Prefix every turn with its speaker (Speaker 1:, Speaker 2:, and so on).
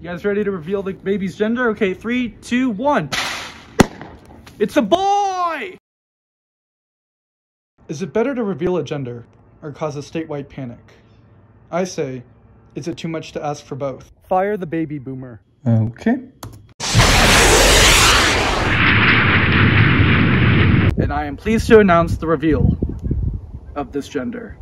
Speaker 1: You guys ready to reveal the baby's gender? Okay, three, two, one. It's a boy! Is it better to reveal a gender or cause a statewide panic? I say, is it too much to ask for both? Fire the baby boomer. Okay. And I am pleased to announce the reveal of this gender.